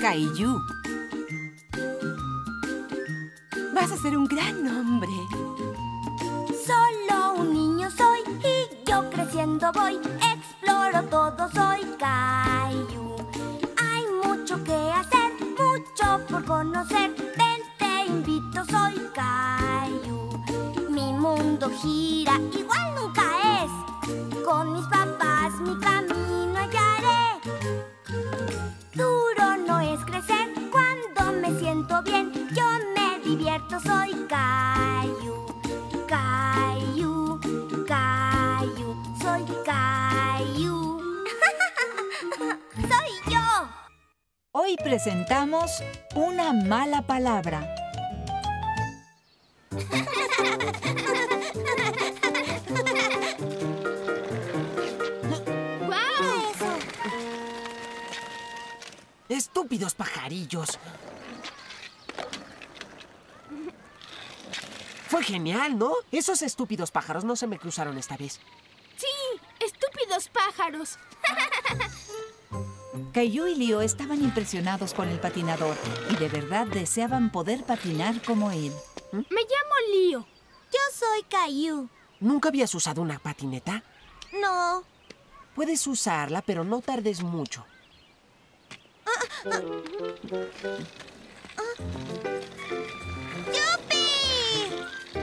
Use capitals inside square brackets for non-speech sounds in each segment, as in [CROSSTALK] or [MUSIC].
Caillou. Vas a ser un gran hombre. Solo un niño soy y yo creciendo voy. Exploro todo, soy Caillou. Hay mucho que hacer, mucho por conocer. Te invito, soy Caillou. Mi mundo gira, igual nunca es. Con mis papás mi camino Hoy presentamos una mala palabra. ¿Qué es eso? Estúpidos pajarillos. Fue genial, ¿no? Esos estúpidos pájaros no se me cruzaron esta vez. Sí, estúpidos pájaros. Caillou y Leo estaban impresionados con el patinador y de verdad deseaban poder patinar como él. Me llamo Lío. Yo soy Caillou. ¿Nunca habías usado una patineta? No. Puedes usarla, pero no tardes mucho. ¡Yupi!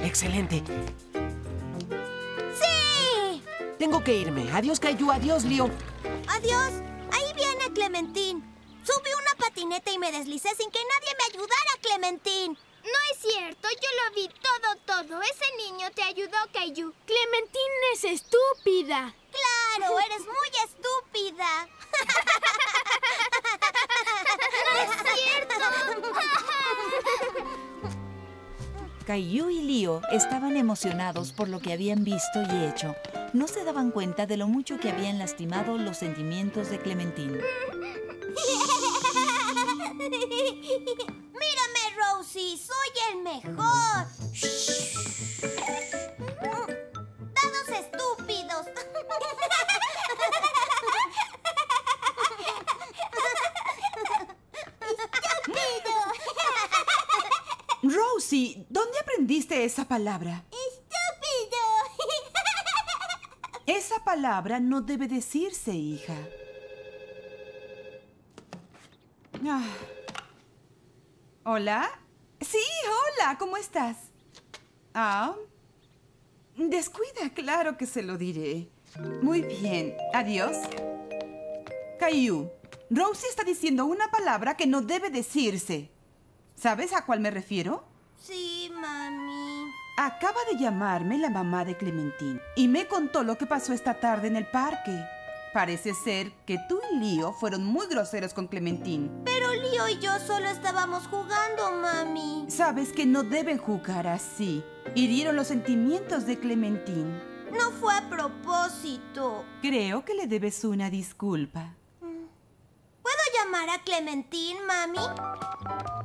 Excelente. ¡Sí! Tengo que irme. Adiós, Caillou. Adiós, Leo. Adiós. Clementín. Subí una patineta y me deslicé sin que nadie me ayudara, Clementín. No es cierto, yo lo vi todo, todo. Ese niño te ayudó, Caillou. Clementine es estúpida. Claro, eres muy estúpida. [LAUGHS] ¡Es cierto! [LAUGHS] Caillou y Leo estaban emocionados por lo que habían visto y hecho. No se daban cuenta de lo mucho que habían lastimado los sentimientos de Clementine. [LAUGHS] Mírame, Rosie, soy el mejor. Esa palabra? Estúpido. [LAUGHS] Esa palabra no debe decirse, hija. Ah. ¿Hola? Sí, hola, ¿cómo estás? Ah. Descuida, claro que se lo diré. Muy bien, adiós. Caillou, Rosie está diciendo una palabra que no debe decirse. ¿Sabes a cuál me refiero? Sí. Acaba de llamarme la mamá de Clementine y me contó lo que pasó esta tarde en el parque. Parece ser que tú y Leo fueron muy groseros con Clementine. Pero Leo y yo solo estábamos jugando, mami. Sabes que no deben jugar así. Hirieron los sentimientos de Clementine. No fue a propósito. Creo que le debes una disculpa. ¿Puedo llamar a Clementine, mami?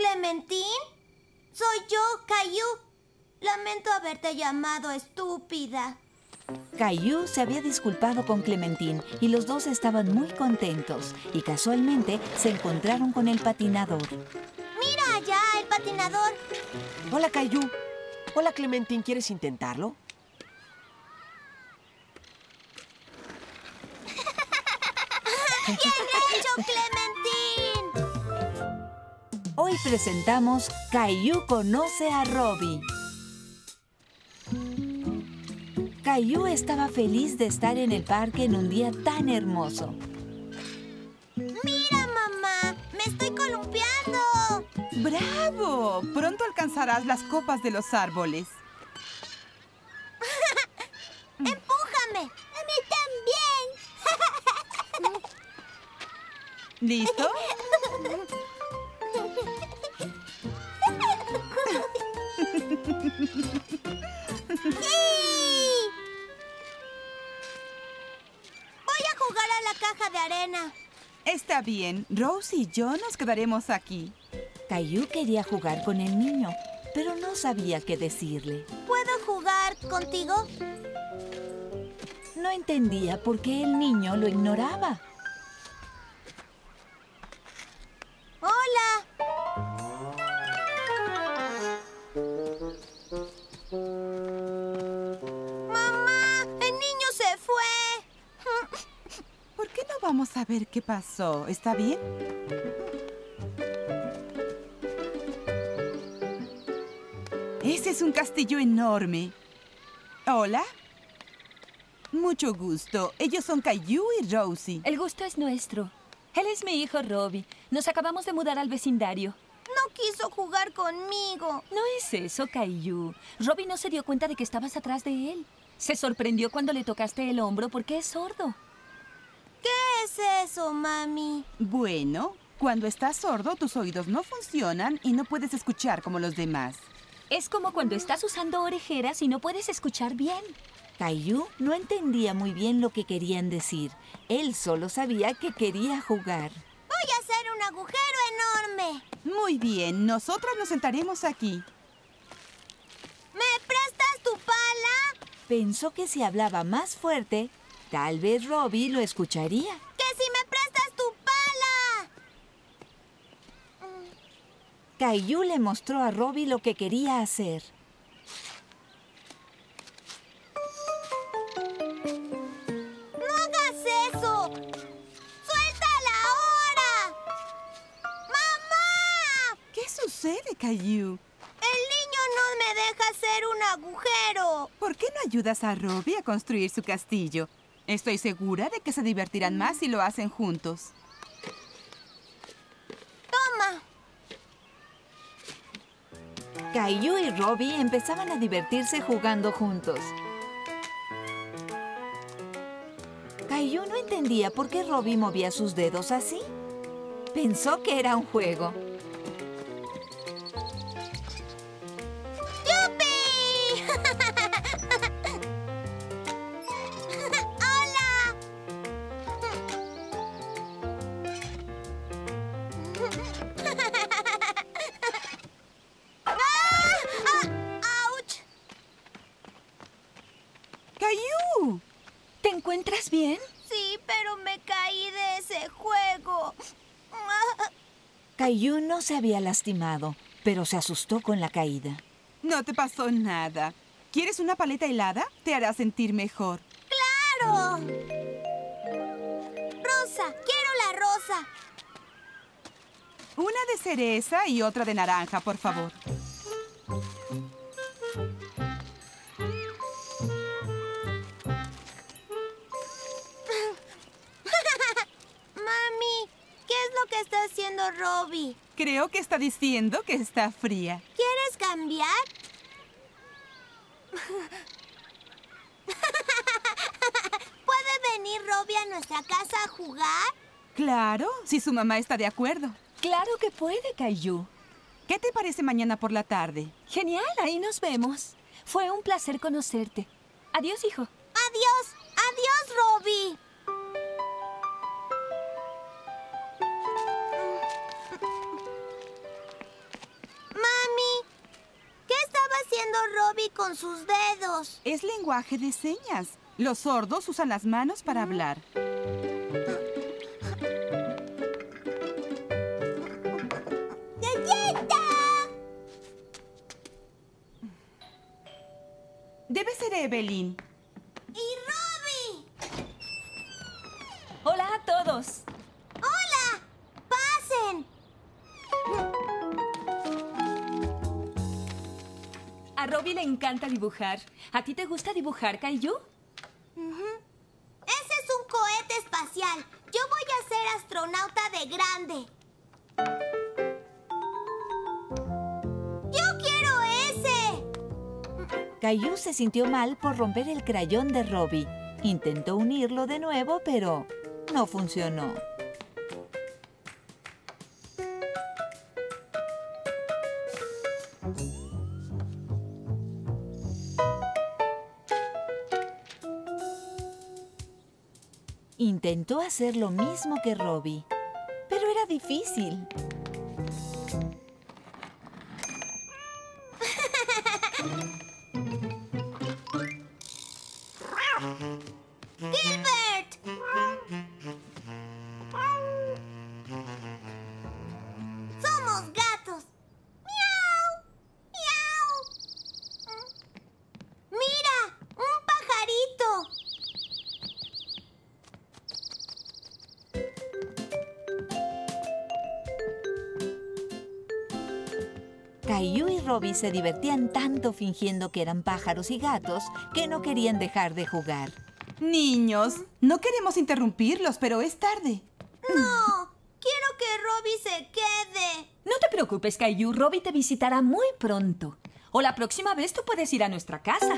¿Clementine? Soy yo, Caillou. Lamento haberte llamado estúpida. Caillou se había disculpado con Clementine y los dos estaban muy contentos y casualmente se encontraron con el patinador. Mira allá el patinador. Hola, Caillou. Hola, Clementine. ¿Quieres intentarlo? [LAUGHS] ¡Bien hecho, Clementine! Hoy presentamos Caillou conoce a Robbie. Caillou estaba feliz de estar en el parque en un día tan hermoso. Mira, mamá, me estoy columpiando. ¡Bravo! Pronto alcanzarás las copas de los árboles. [LAUGHS] ¡Empújame! ¡A mí también! [LAUGHS] ¿Listo? ¡Sí! Voy a jugar a la caja de arena. Está bien. Rose y yo nos quedaremos aquí. Caillou quería jugar con el niño, pero no sabía qué decirle. ¿Puedo jugar contigo? no entendía por qué el niño lo ignoraba. Pasó? ¿Está bien? Ese es un castillo enorme. Hola. Mucho gusto. Ellos son Caillou y Rosie. El gusto es nuestro. Él es mi hijo Robbie. Nos acabamos de mudar al vecindario. No quiso jugar conmigo. No es eso, Caillou. Robbie no se dio cuenta de que estabas atrás de él. Se sorprendió cuando le tocaste el hombro porque es sordo. ¿Qué es eso, mami? Bueno, cuando estás sordo, tus oídos no funcionan y no puedes escuchar como los demás. Es como cuando estás usando orejeras y no puedes escuchar bien. Caillou no entendía muy bien lo que querían decir. Él solo sabía que quería jugar. Voy a hacer un agujero enorme. Muy bien, nosotros nos sentaremos aquí. ¿Me prestas tu pala? Pensó que si hablaba más fuerte, tal vez Robbie lo escucharía. ¡Que si me prestas tu pala! Caillou le mostró a Robbie lo que quería hacer. ¡No hagas eso! ¡Suéltala ahora! ¡Mamá! ¿Qué sucede, Caillou? El niño no me deja hacer un agujero. ¿Por qué no ayudas a Robbie a construir su castillo? Estoy segura de que se divertirán más si lo hacen juntos. Toma. Caillou y Robbie empezaban a divertirse jugando juntos. Caillou no entendía por qué Robbie movía sus dedos así. Pensó que era un juego. No se había lastimado, pero se asustó con la caída. No te pasó nada. ¿Quieres una paleta helada? Te hará sentir mejor. ¡Claro! Rosa, quiero la rosa. Una de cereza y otra de naranja, por favor. Robbie? Creo que está diciendo que está fría. ¿Quieres cambiar? [LAUGHS] ¿Puede venir Robbie a nuestra casa a jugar? Claro, si su mamá está de acuerdo. Claro que puede, Caillou. ¿Qué te parece mañana por la tarde? Genial, ahí nos vemos. Fue un placer conocerte. Adiós, hijo. Adiós, con sus dedos? Es lenguaje de señas. Los sordos usan las manos para hablar. ¡Galleta! Debe ser Evelyn. Encanta dibujar. ¿A ti te gusta dibujar, Caillou? Ese es un cohete espacial. Yo voy a ser astronauta de grande. ¡Yo quiero ese! Caillou se sintió mal por romper el crayón de Robbie. Intentó unirlo de nuevo, pero no funcionó. Intentó hacer lo mismo que Robbie, pero era difícil. [LAUGHS] Robbie se divertían tanto fingiendo que eran pájaros y gatos que no querían dejar de jugar. Niños, no queremos interrumpirlos, pero es tarde. No, quiero que Robbie se quede. No te preocupes, Caillou. Robbie te visitará muy pronto. O la próxima vez tú puedes ir a nuestra casa.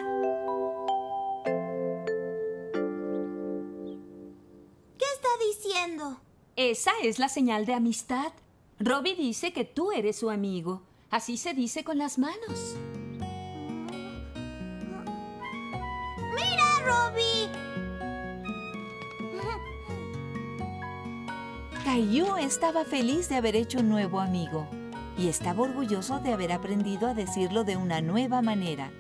¿Qué está diciendo? Esa es la señal de amistad. Robbie dice que tú eres su amigo. Así se dice con las manos. ¡Mira, Robbie! Caillou estaba feliz de haber hecho un nuevo amigo y estaba orgulloso de haber aprendido a decirlo de una nueva manera.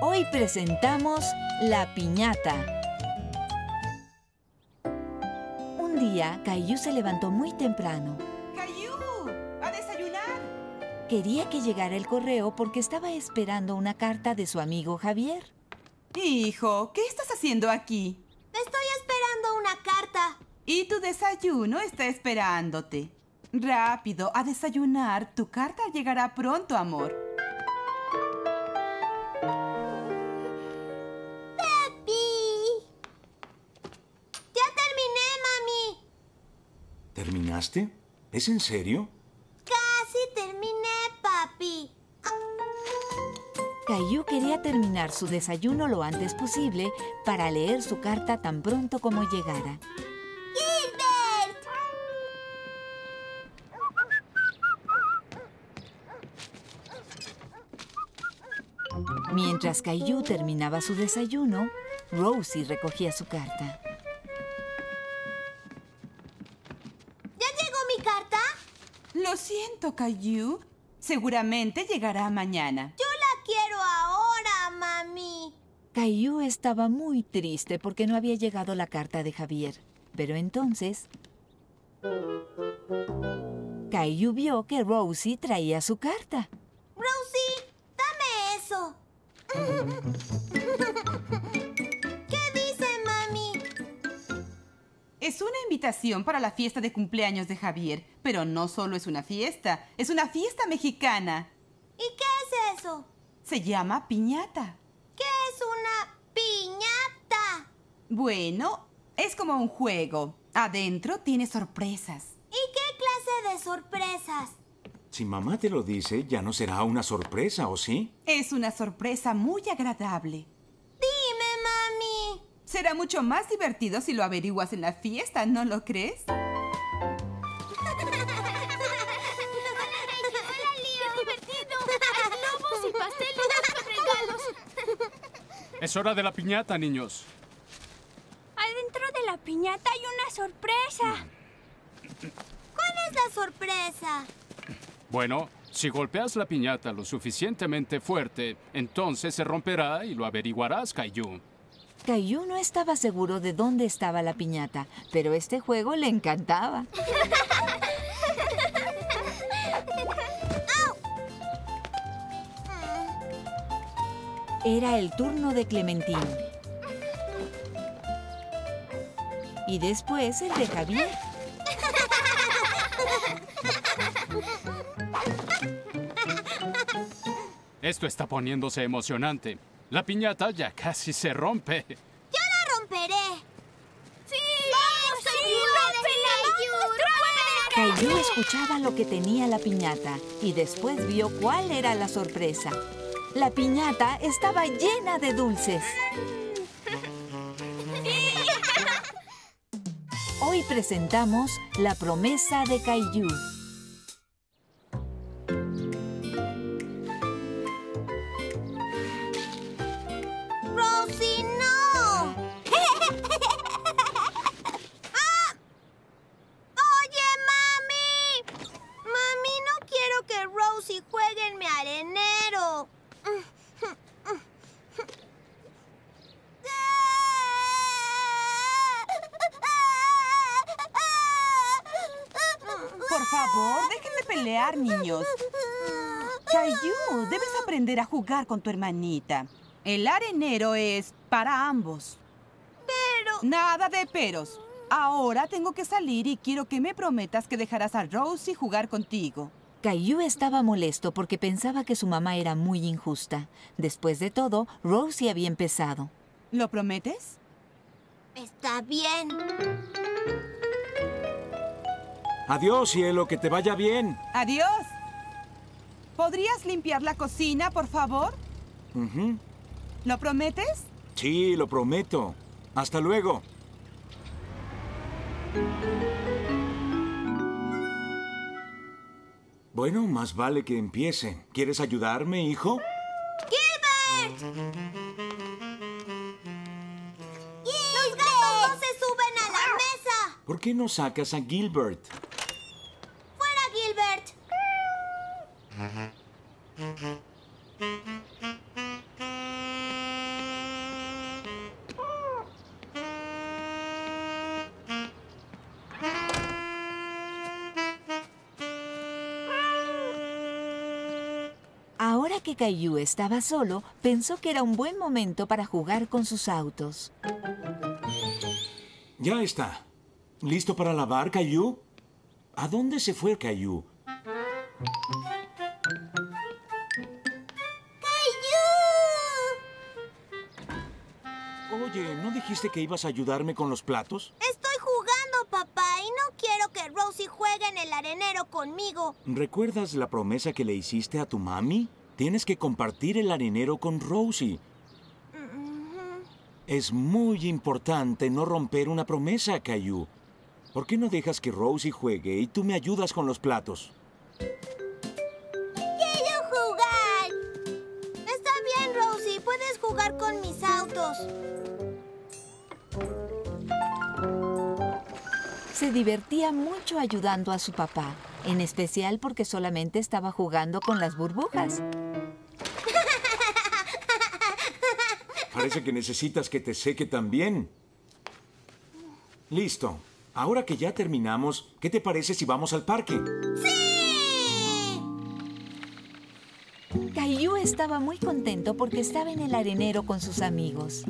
Hoy presentamos La Piñata. Un día, Caillou se levantó muy temprano. Quería que llegara el correo porque estaba esperando una carta de su amigo Javier. Hijo, ¿qué estás haciendo aquí? Estoy esperando una carta. Y tu desayuno está esperándote. Rápido, a desayunar. Tu carta llegará pronto, amor. Pepi. Ya terminé, mami. ¿Terminaste? ¿Es en serio? Caillou quería terminar su desayuno lo antes posible para leer su carta tan pronto como llegara. Gilbert. Mientras Caillou terminaba su desayuno, Rosie recogía su carta. ¿Ya llegó mi carta? Lo siento, Caillou. Seguramente llegará mañana. Yo Caillou estaba muy triste porque no había llegado la carta de Javier. Pero entonces... Caillou vio que Rosie traía su carta. Rosie, dame eso. [LAUGHS] ¿Qué dice, mami? Es una invitación para la fiesta de cumpleaños de Javier. Pero no solo es una fiesta, es una fiesta mexicana. ¿Y qué es eso? Se llama piñata. ¿Qué es una piñata? Bueno, es como un juego. Adentro tiene sorpresas. ¿Y qué clase de sorpresas? Si mamá te lo dice, ya no será una sorpresa, ¿o sí? Es una sorpresa muy agradable. Dime, mami. Será mucho más divertido si lo averiguas en la fiesta, ¿no lo crees? [LAUGHS] Es hora de la piñata, niños. Piñata hay una sorpresa. ¿Cuál es la sorpresa? Bueno, si golpeas la piñata lo suficientemente fuerte, entonces se romperá y lo averiguarás, Caillou. Caillou no estaba seguro de dónde estaba la piñata, pero este juego le encantaba. [LAUGHS] Era el turno de Clementine. Y después el de Javier. Esto está poniéndose emocionante. La piñata ya casi se rompe. ¡Yo la romperé! ¡Sí! ¡Vamos, Caillou! Caillou escuchaba lo que tenía la piñata y después vio cuál era la sorpresa. La piñata estaba llena de dulces. Presentamos La promesa de Caillou. Aprender a jugar con tu hermanita. El arenero es para ambos. Pero... Nada de peros. Ahora tengo que salir y quiero que me prometas que dejarás a Rosie jugar contigo. Caillou estaba molesto porque pensaba que su mamá era muy injusta. Después de todo, Rosie había empezado. ¿Lo prometes? Está bien. Adiós, cielo, que te vaya bien. Adiós. ¿Podrías limpiar la cocina, por favor? ¿Lo prometes? Sí, lo prometo. Hasta luego. Bueno, más vale que empiece. ¿Quieres ayudarme, hijo? ¡Gilbert! ¡Los gatos no se suben a la mesa! ¿Por qué no sacas a Gilbert? Ahora que Caillou estaba solo, pensó que era un buen momento para jugar con sus autos. Ya está. ¿Listo para lavar, Caillou? ¿A dónde se fue Caillou? ¡Caillou! Oye, ¿no dijiste que ibas a ayudarme con los platos? Estoy jugando, papá, y no quiero que Rosie juegue en el arenero conmigo. ¿Recuerdas la promesa que le hiciste a tu mami? Tienes que compartir el arenero con Rosie. Es muy importante no romper una promesa, Caillou. ¿Por qué no dejas que Rosie juegue y tú me ayudas con los platos? ¡Quiero jugar! Está bien, Rosie. Puedes jugar con mis autos. Se divertía mucho ayudando a su papá, en especial porque solamente estaba jugando con las burbujas. Parece que necesitas que te seque también. Listo. Ahora que ya terminamos, ¿qué te parece si vamos al parque? ¡Sí! Caillou estaba muy contento porque estaba en el arenero con sus amigos.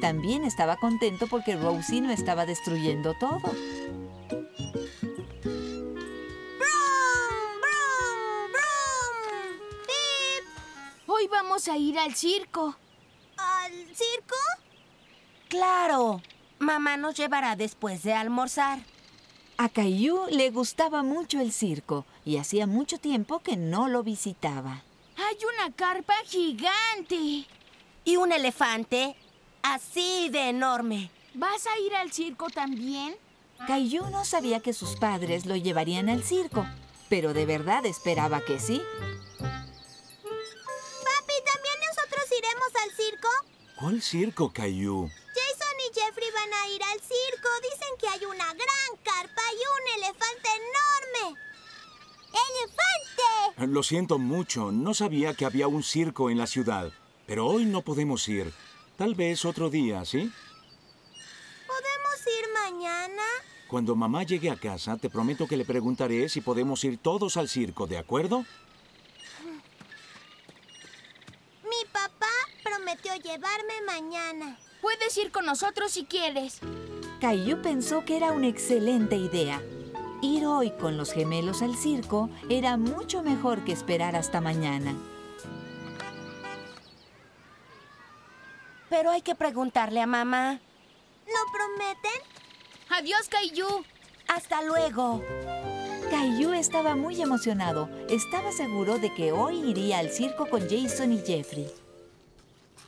También estaba contento porque Rosie no estaba destruyendo todo. ¡Brum! ¡Brum! ¡Brum! ¡Pip! Hoy vamos a ir al circo. ¿Al circo? Claro. Mamá nos llevará después de almorzar. A Caillou le gustaba mucho el circo y hacía mucho tiempo que no lo visitaba. Hay una carpa gigante. Y un elefante así de enorme. ¿Vas a ir al circo también? Caillou no sabía que sus padres lo llevarían al circo, pero de verdad esperaba que sí. ¿Cuál circo, Caillou? Jason y Jeffrey van a ir al circo. Dicen que hay una gran carpa y un elefante enorme. ¡Elefante! Lo siento mucho, no sabía que había un circo en la ciudad. Pero hoy no podemos ir. Tal vez otro día, ¿sí? ¿Podemos ir mañana? Cuando mamá llegue a casa, te prometo que le preguntaré si podemos ir todos al circo, ¿de acuerdo? Mi papá prometió llevarme mañana. Puedes ir con nosotros si quieres. Caillou pensó que era una excelente idea. Ir hoy con los gemelos al circo era mucho mejor que esperar hasta mañana. Pero hay que preguntarle a mamá. ¿Lo prometen? Adiós, Caillou. Hasta luego. Caillou estaba muy emocionado. Estaba seguro de que hoy iría al circo con Jason y Jeffrey.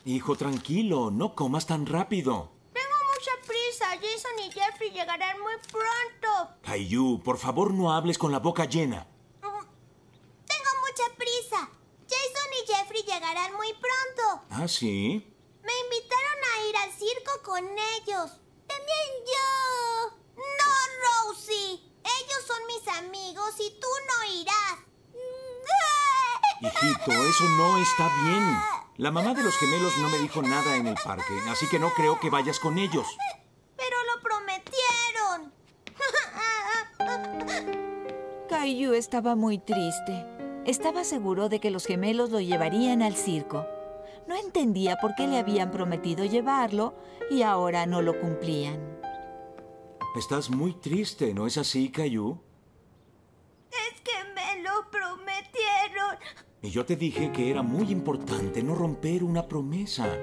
Hijo, tranquilo, no comas tan rápido. Tengo mucha prisa. Jason y Jeffrey llegarán muy pronto. Caillou, por favor no hables con la boca llena. Tengo mucha prisa. Jason y Jeffrey llegarán muy pronto. ¿Ah, sí? Me invitaron a ir al circo con ellos. También yo. No, Rosie. Ellos son mis amigos y tú no irás. Hijito, eso no está bien. [LAUGHS] La mamá de los gemelos no me dijo nada en el parque, así que no creo que vayas con ellos. Pero lo prometieron. [LAUGHS] Caillou estaba muy triste. Estaba seguro de que los gemelos lo llevarían al circo. No entendía por qué le habían prometido llevarlo y ahora no lo cumplían. Estás muy triste, ¿no es así, Caillou? Es que me lo lo prometieron. Y yo te dije que era muy importante no romper una promesa.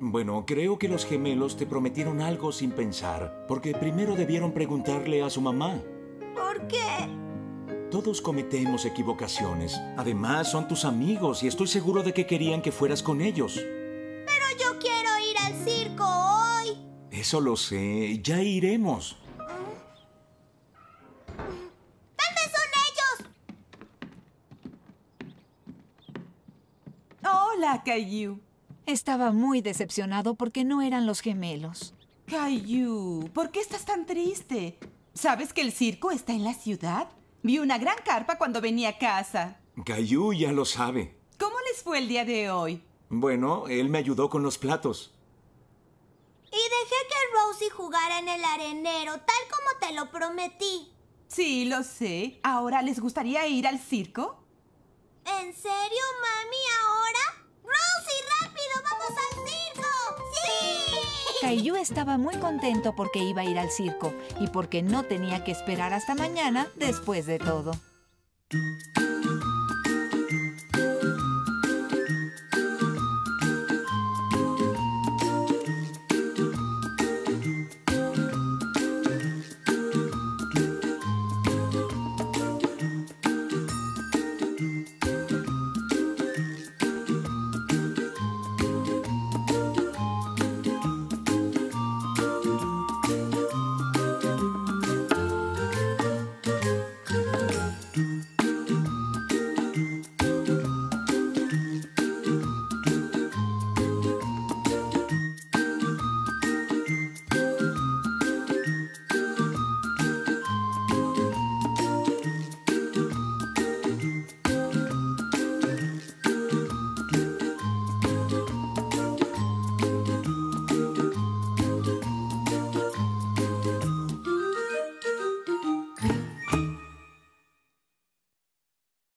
Bueno, creo que los gemelos te prometieron algo sin pensar, porque primero debieron preguntarle a su mamá. ¿Por qué? Todos cometemos equivocaciones. Además, son tus amigos y estoy seguro de que querían que fueras con ellos. Pero yo quiero ir al circo hoy. Eso lo sé. Ya iremos. Tal vez son ellos. Hola, Caillou. Estaba muy decepcionado porque no eran los gemelos. Caillou, ¿por qué estás tan triste? ¿Sabes que el circo está en la ciudad? Vi una gran carpa cuando venía a casa. Caillou ya lo sabe. ¿Cómo les fue el día de hoy? Bueno, él me ayudó con los platos. Y dejé que Rosie jugara en el arenero, tal como te lo prometí. Sí, lo sé. ¿Ahora les gustaría ir al circo? ¿En serio, mami, Caillou estaba muy contento porque iba a ir al circo y porque no tenía que esperar hasta mañana después de todo.